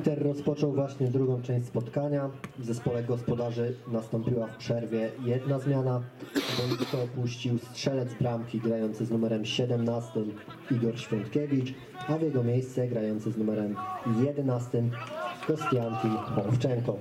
Arbiter rozpoczął właśnie drugą część spotkania. W zespole gospodarzy nastąpiła w przerwie jedna zmiana. Boisko opuścił strzelec bramki grający z numerem 17 Igor Świątkiewicz, a w jego miejsce grający z numerem 11 Kostiantin Hołowczenko.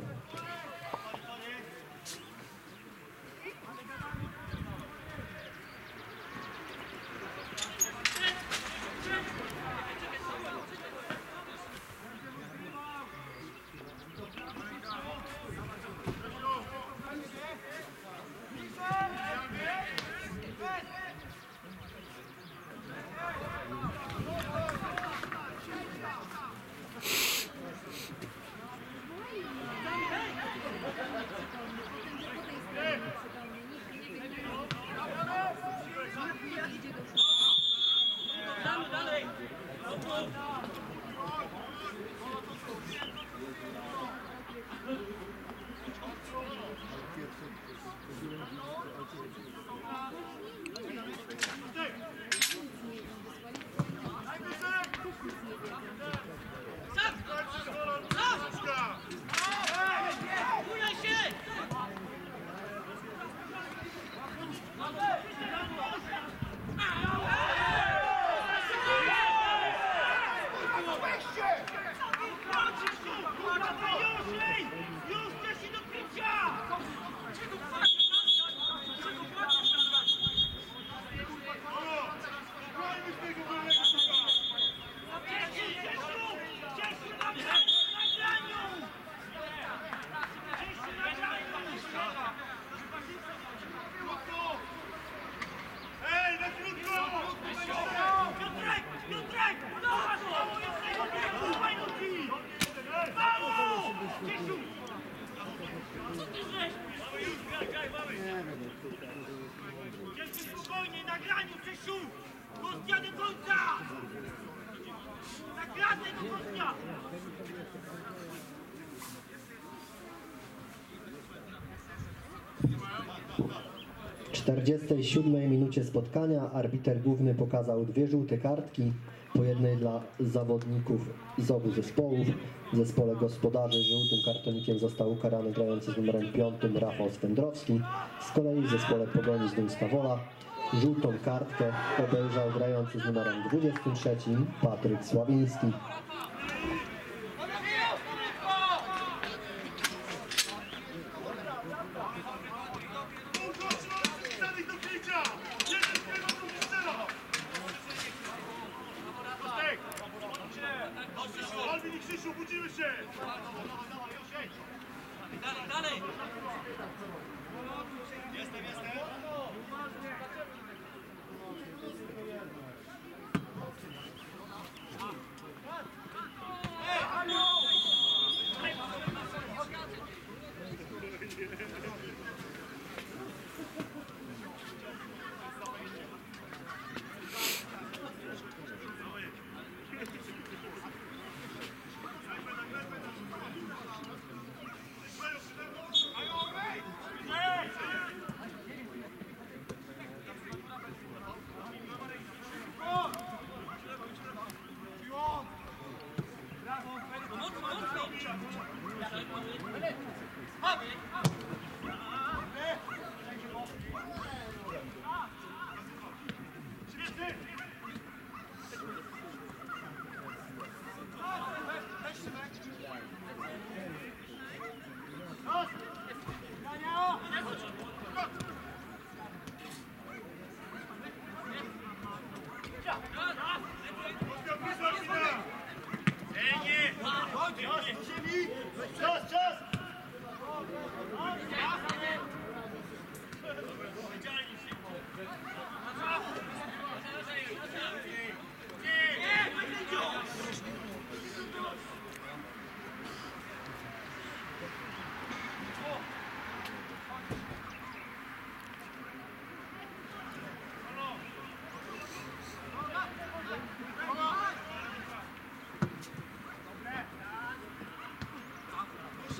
47 minucie spotkania arbiter główny pokazał dwie żółte kartki, po jednej dla zawodników z obu zespołów. W zespole gospodarzy żółtym kartonikiem został ukarany grający z numerem 5 Rafał Swędrowski. Z kolei w zespole Pogoni z Duńska Wola żółtą kartkę obejrzał grający z numerem 23 Patryk Sławiński.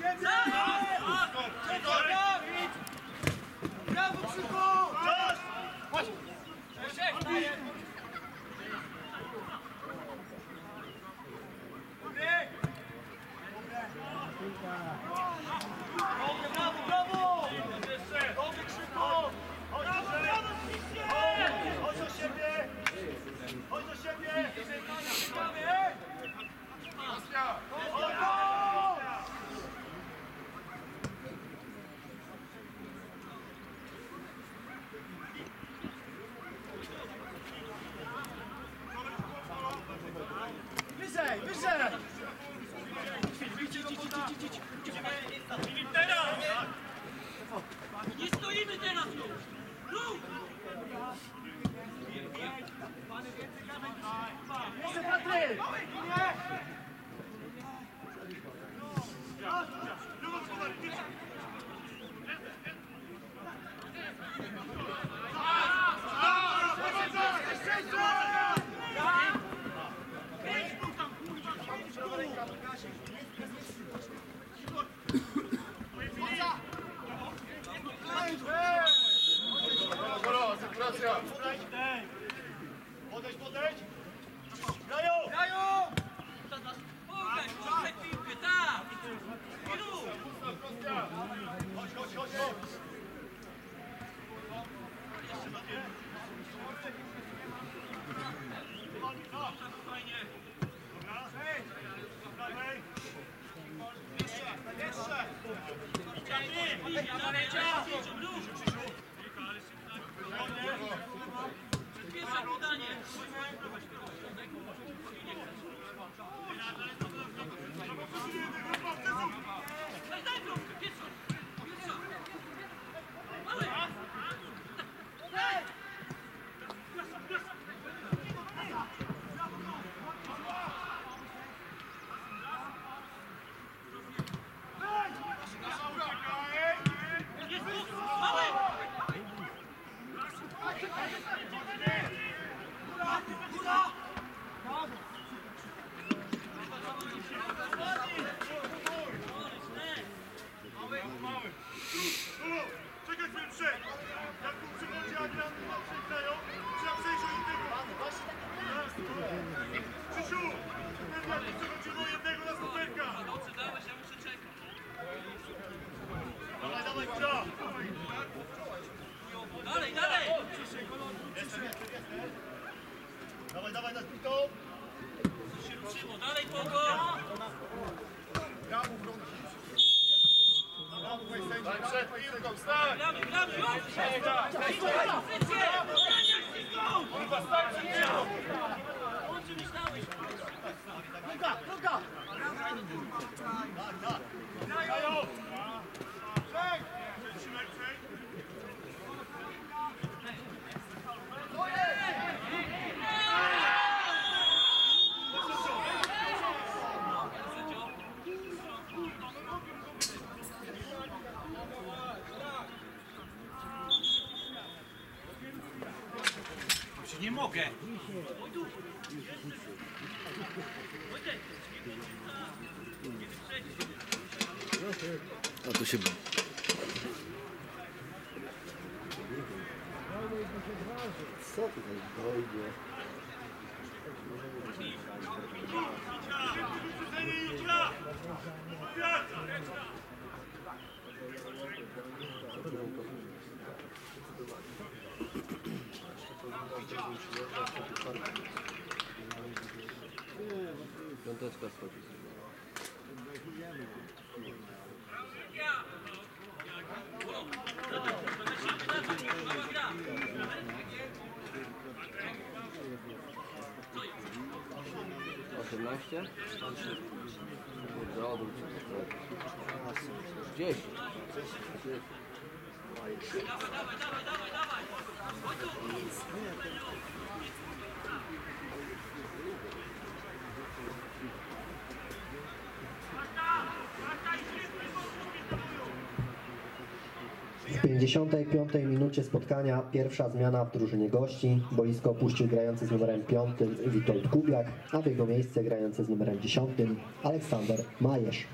Shit, Nie mogę. A tu się... Co tutaj dojdzie? Odwracaj! Piąteczka schodzi. Osiemnaście? Kurde, odwróć się. Dziesięć. W 55 minucie spotkania pierwsza zmiana w drużynie gości. Boisko opuścił grający z numerem 5 Witold Kubiak, a w jego miejsce grający z numerem 10 Aleksander Majesz.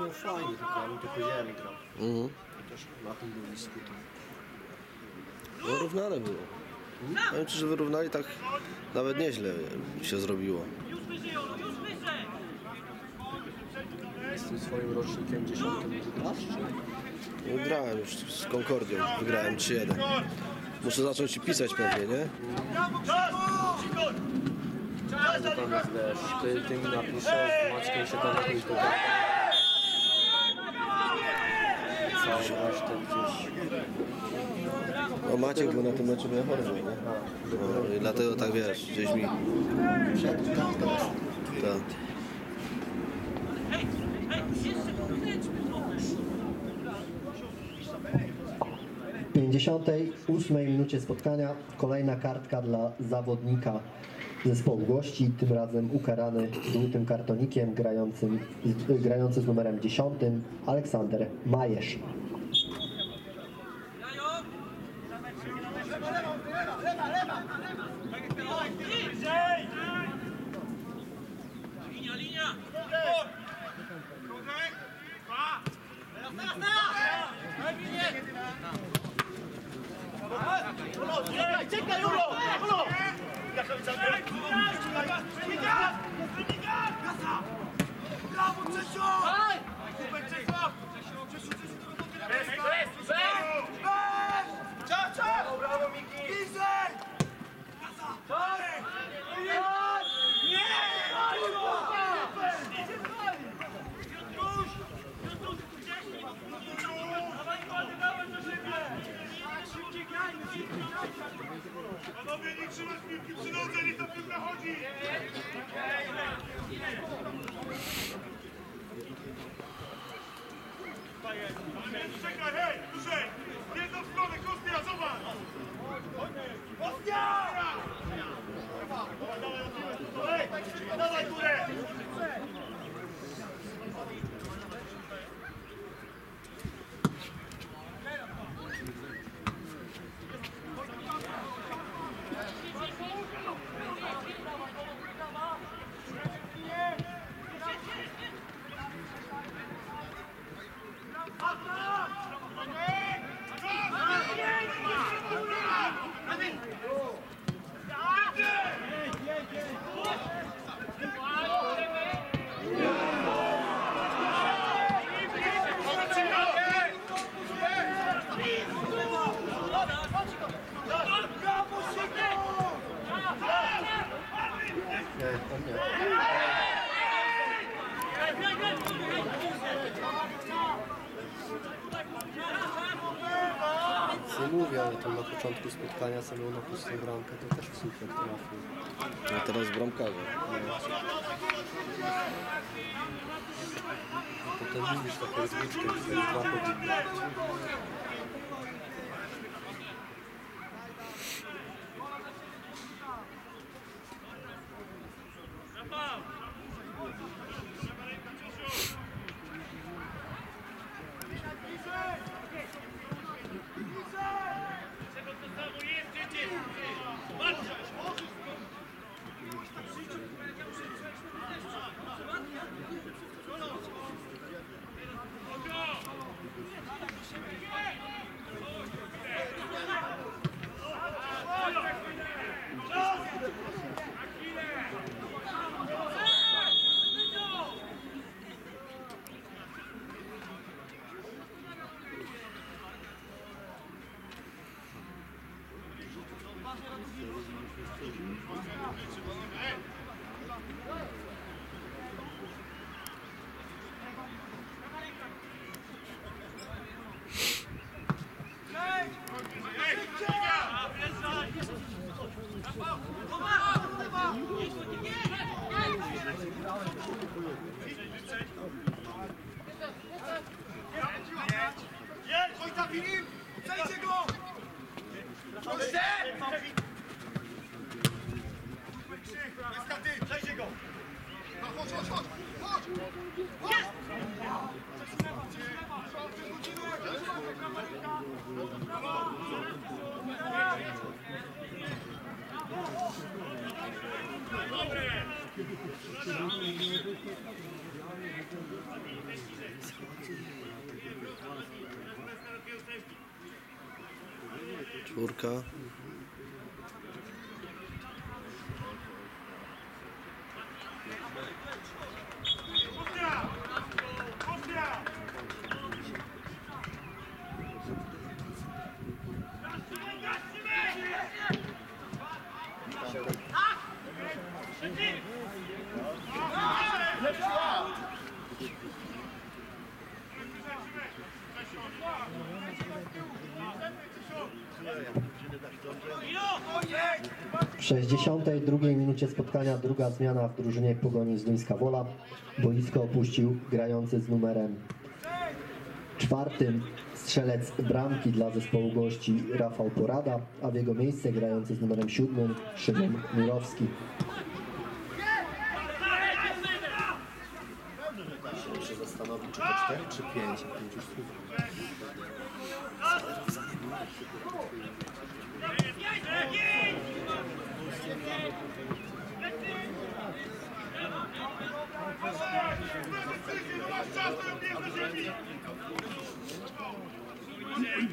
Był fajny, tylko on tylko jeden grał. Mhm. I też na tym boisku. to- Wyrównane było. Powiem ci, że wyrównali tak nawet nieźle się zrobiło. Z tym swoim rocznikiem dziesiątym grasz, czy? No, Grałem już z Concordią, wygrałem 3-1. Muszę zacząć ci pisać pewnie, nie? Natomiast wiesz, ty, ty mi napiszesz, Maćkiem się kontaktujesz tak. Całą resztę gdzieś. O Maciek był na tym meczu miał chorobę, nie? No, i dlatego tak wiesz, gdzieś mi... Tak. Hej, jeszcze pokręćmy trochę! W 58 minucie spotkania kolejna kartka dla zawodnika zespołu gości, tym razem ukarany żółtym kartonikiem grającym, z- grający z numerem 10 Aleksander Majesz. Czekaj! Brawo, Czesiu! Super, Czesiu! Czesiu, Czesiu, to roboty na Weź, weź, weź! Weź! Czas, czas! Brawo, Miki! Izzy! Kasa! Shake my hair. Początku spotkania co miał na pustą bramkę, to też w suflet trafił. No teraz bramkarze. Potem widzisz Czwórka. W 62 minucie spotkania druga zmiana w drużynie Pogoni z Duńska Wola. Boisko opuścił grający z numerem czwartym strzelec bramki dla zespołu gości Rafał Porada, a w jego miejsce grający z numerem siódmym Szymon Mirowski. Muszę zastanowić, czy to 4 czy 5. 5 już name.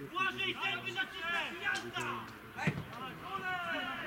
Błażej, zęby nacisnę, gwiazda! Dobra,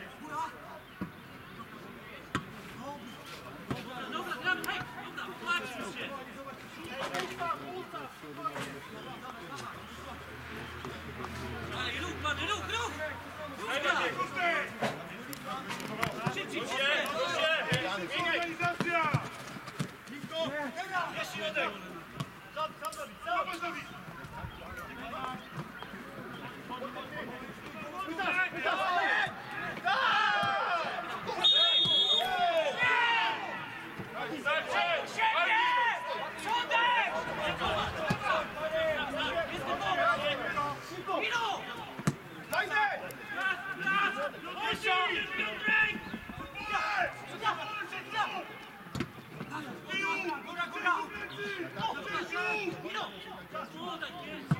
Młodek jest!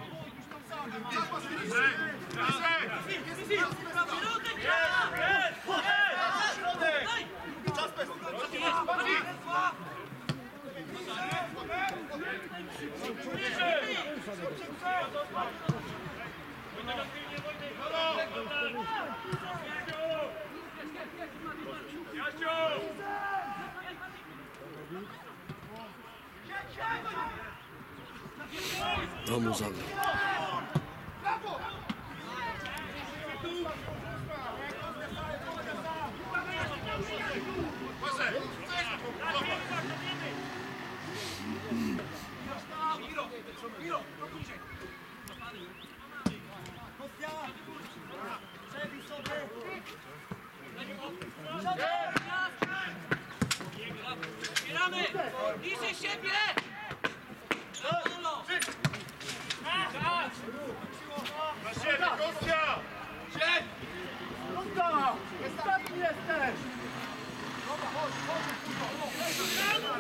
To mu. Wspieramy! Bliżej siebie! Na siebie, Kostia! Mielu,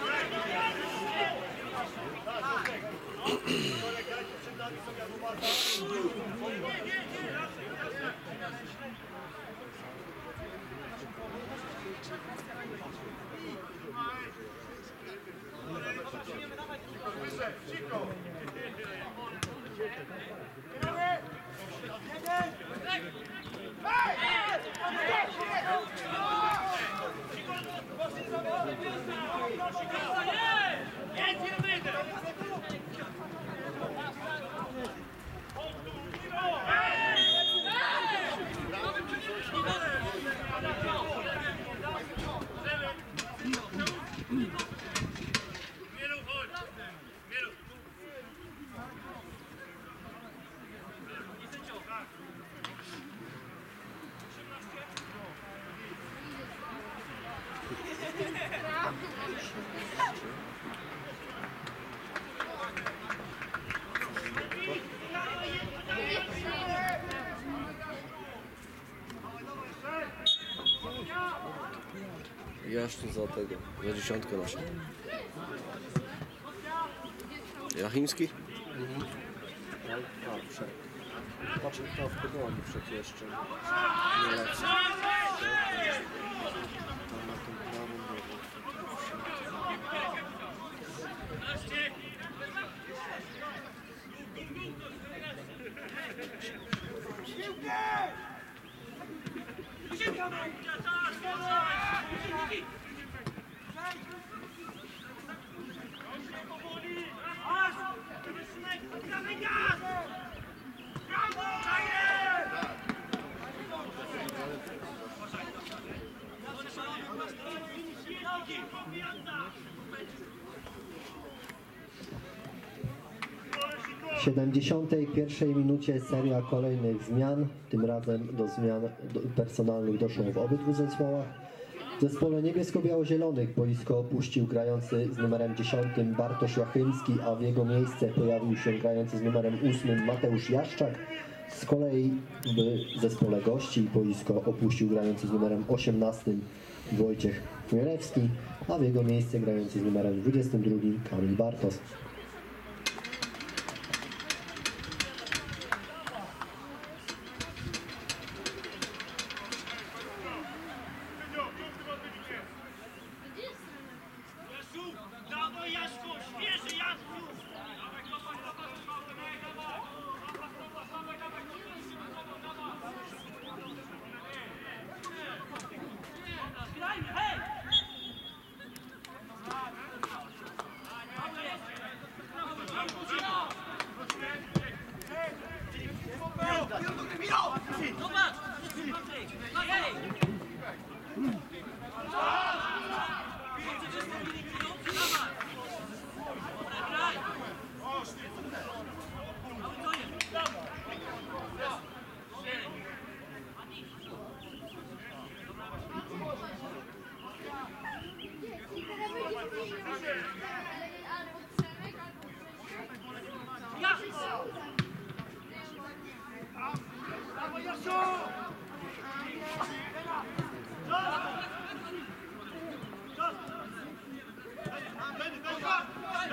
Jeszcze za tego, za dziesiątkę nasze. Jachimski? A, przed. Patrz, to w podłogi przed jeszcze. Nie. Tam na tym prawym 71 minucie seria kolejnych zmian, tym razem do zmian personalnych doszło w obydwu zespołach. W zespole niebiesko-biało-zielonych boisko opuścił grający z numerem 10 Bartosz Jachymski, a w jego miejsce pojawił się grający z numerem 8 Mateusz Jaszczak. Z kolei w zespole gości boisko opuścił grający z numerem 18 Wojciech Chmielewski, a w jego miejsce grający z numerem 22 Kamil Bartos.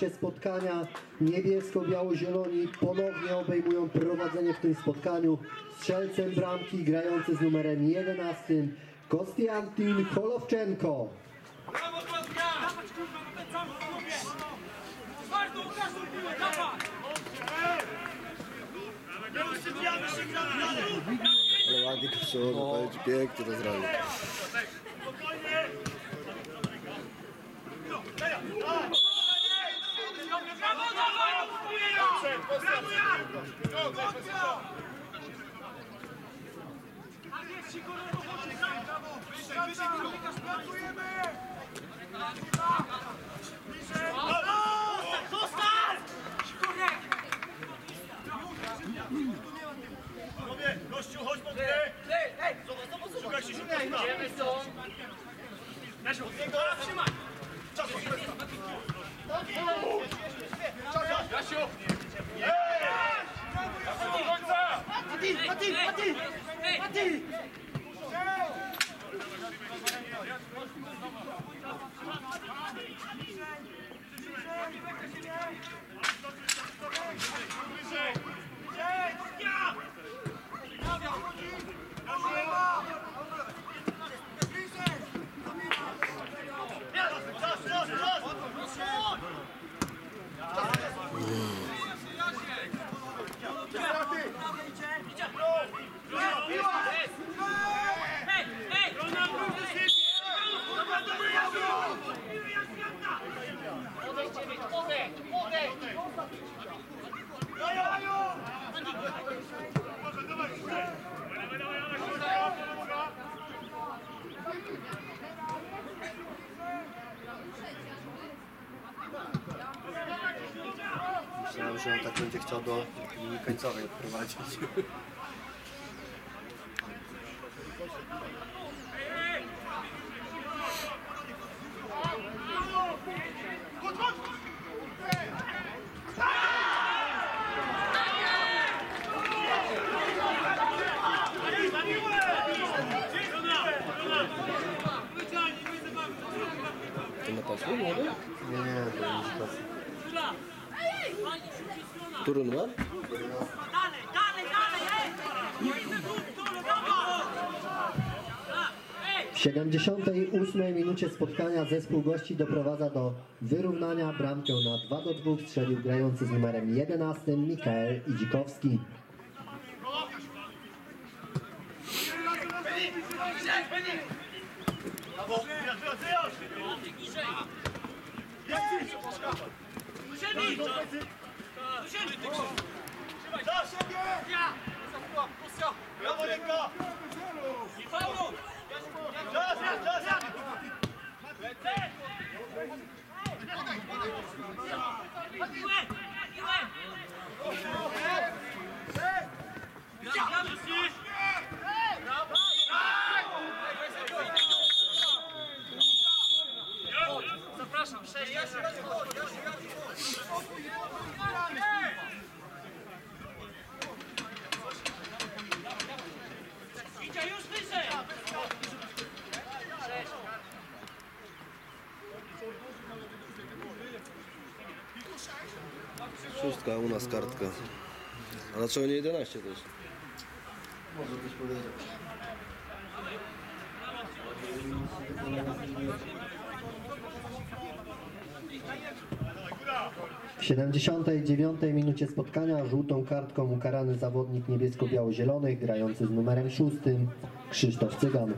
minucie spotkania niebiesko-biało-zieloni ponownie obejmują prowadzenie w tym spotkaniu. Strzelcem bramki grający z numerem 11 Kostiantin Kolowczenko. Brawo! Dawać panowie! Twardą, każdą piłę, dalej! Ale ładnie go przełożył, ci, pięknie to zrobił. Spokojnie! Trzymaj! Jasiu! Mati, Mati, Mati! Mati! Wyżej! Ja! Czas, czas, czas! Hej, hej! Dobra, dobra Jasiu! Piły jak wiatna! Odejdźcie, odejdź, odejdź! Może, dawaj, wyżej! Dawaj, dawaj, dawaj, środka, pomaga! Myślałem, że on tak będzie chciał do linii końcowej odprowadzić. To na młody? Nie, nie, to. Kula! Który numer? Dalej, dalej, dalej, brawo! W 78 minucie spotkania zespół gości doprowadza do wyrównania. Bramkę na 2 do 2 strzelił grający z numerem 11 Mikael Idzikowski. Brawo, siebie! Ja! Brawo, Zapraszam, sześć. Szóstka, u nas kartka. A dlaczego nie 11 też? Może byś powiedział. W 79 minucie spotkania żółtą kartką ukarany zawodnik niebiesko-biało-zielonych grający z numerem 6 Krzysztof Cygan.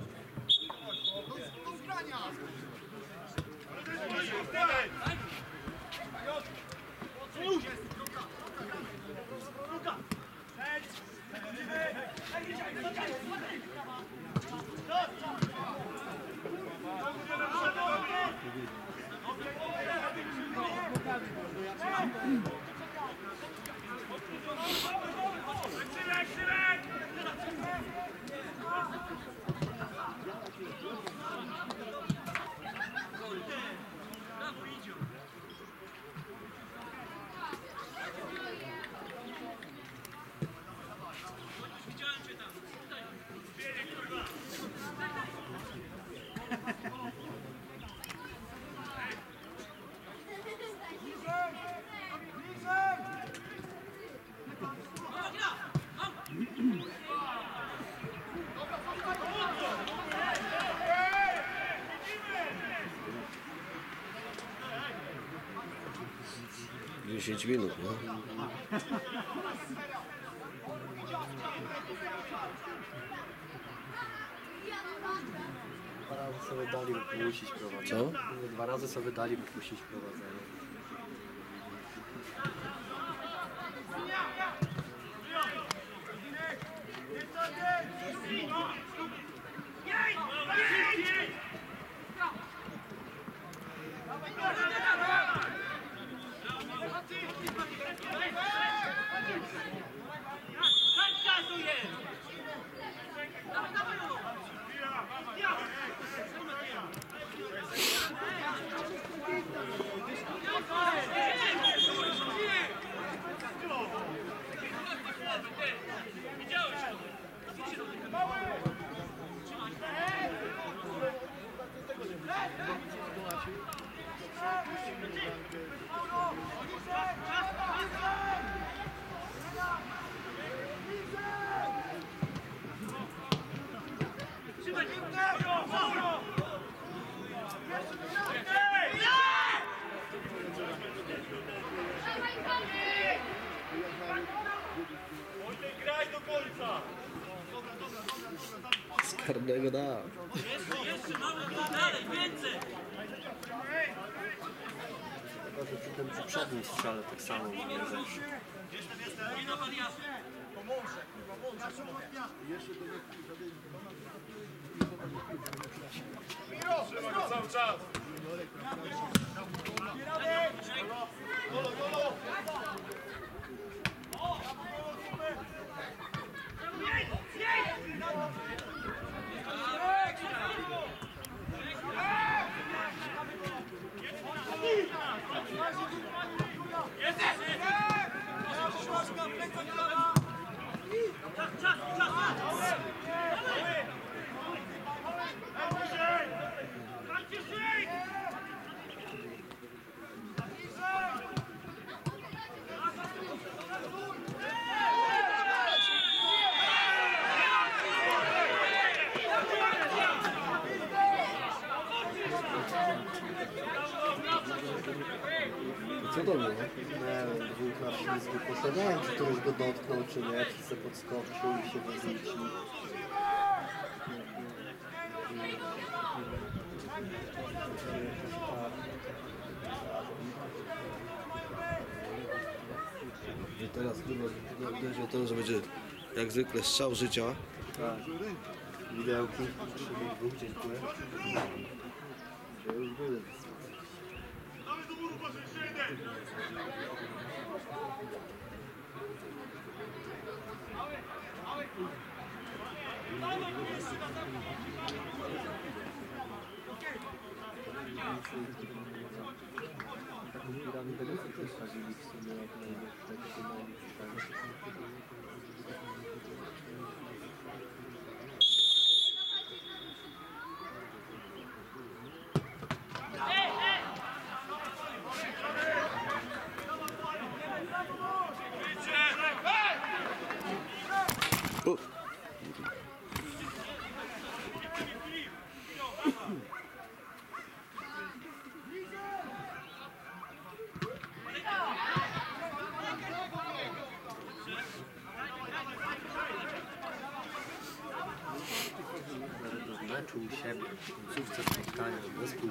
minut. No. Dwa razy sobie dali wypuścić prowadzenie. Co? Dwa razy sobie dali wypuścić prowadzenie. Da. Jeszcze tu dalej, więcej! Tylko, że przy tym przy przednim strzale tak samo nie zawsze. Trzymaj go cały czas! To było? Nie wiem, dwóch na ślizgu czy któryś go dotknął, czy nie. Czy se podskoczył i się wyrzucił. I teraz chyba będzie o tym, że będzie jak zwykle strzał życia. Widełki. Dziękuję. Do muru, patrz, Ta komunidad mi vede, že to je staží, když se dělá na jedné, tak to je siebie, w końcówce spotkania, zespół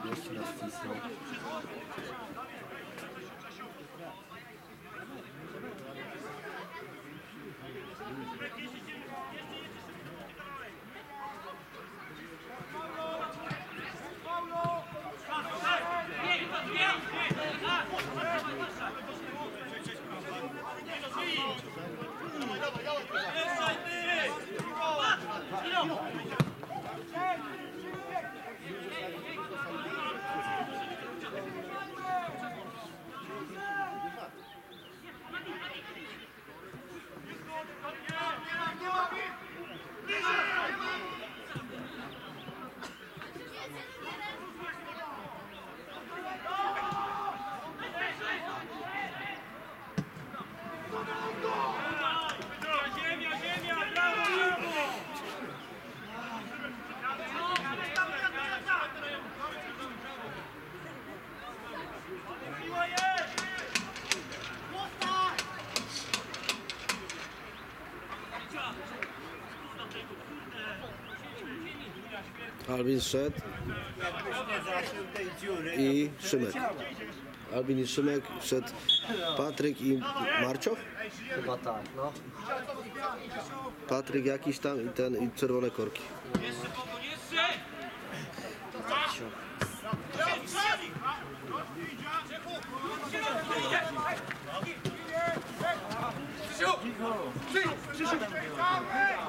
Albin szedł i Szymek. Albin i Szymek, wszedł Patryk i Marcio? Chyba tak, no. Patryk jakiś tam i ten i czerwone korki. Jeszcze pogoń, jeszcze!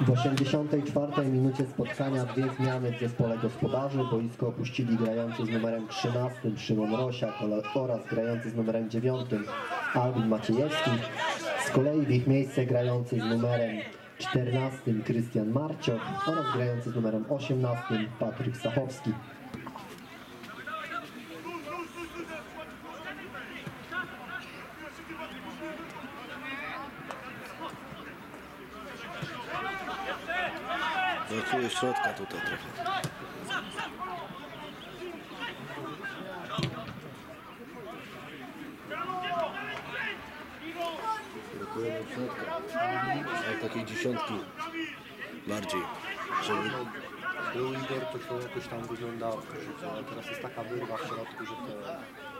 W 84 minucie spotkania dwie zmiany w zespole gospodarzy. Boisko opuścili grający z numerem 13 Szymon Rosiak oraz grający z numerem 9 Albin Maciejewski. Z kolei w ich miejsce grający z numerem 14 Krystian Marcioch oraz grający z numerem 18 Patryk Stachowski. Brakuje środka tutaj trochę. Brakuje środka. Ale takiej dziesiątki bardziej. Żeby Był Igor, to to jakoś tam wyglądało, ale teraz jest taka wyrwa w środku, że to...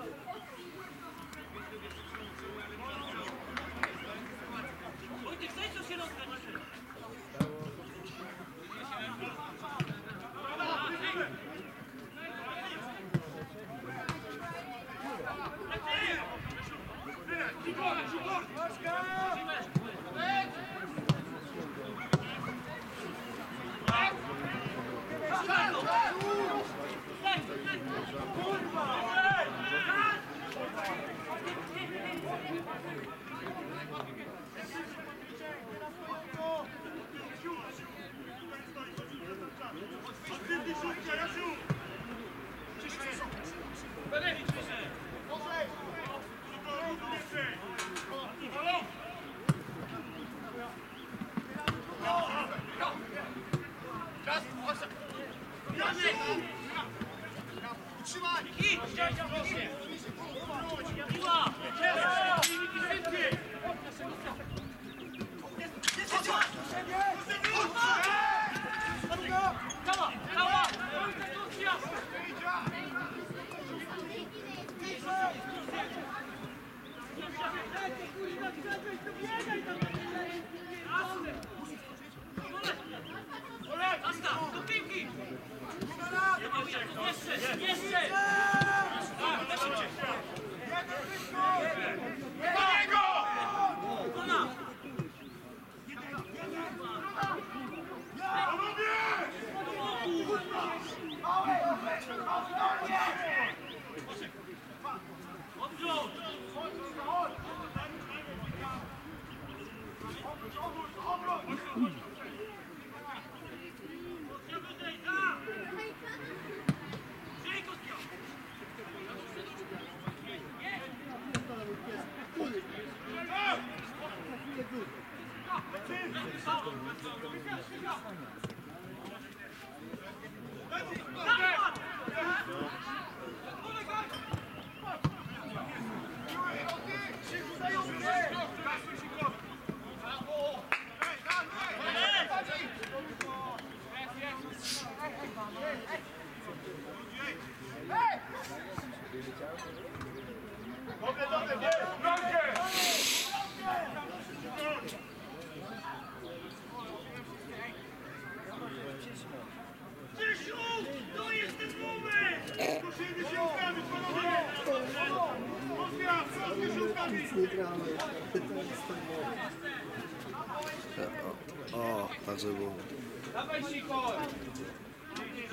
O, tak żeby było. Dawaj Sikor! Sędzio!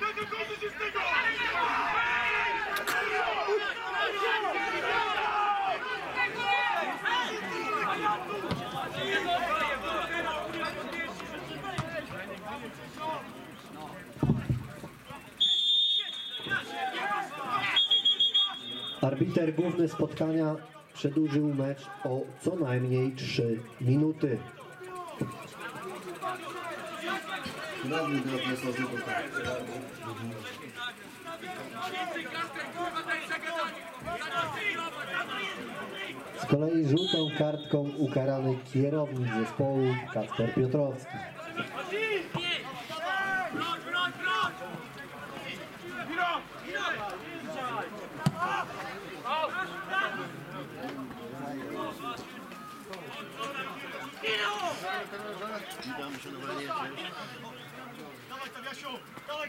Tego kończy się z tego! Arbiter główny spotkania przedłużył mecz o co najmniej 3 minuty. Z kolei żółtą kartką ukarany kierownik zespołu Kacper Piotrowski. Dawaj, Tawiasiu! Dawaj,